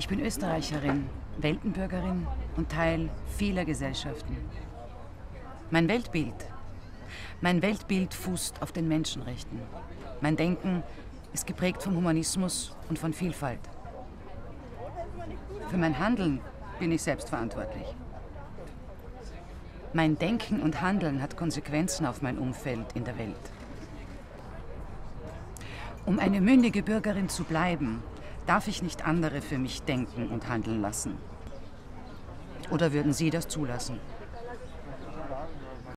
Ich bin Österreicherin, Weltenbürgerin und Teil vieler Gesellschaften. Mein Weltbild, mein Weltbild fußt auf den Menschenrechten. Mein Denken ist geprägt vom Humanismus und von Vielfalt. Für mein Handeln bin ich selbst verantwortlich. Mein Denken und Handeln hat Konsequenzen auf mein Umfeld in der Welt. Um eine mündige Bürgerin zu bleiben, darf ich nicht andere für mich denken und handeln lassen. Oder würden Sie das zulassen?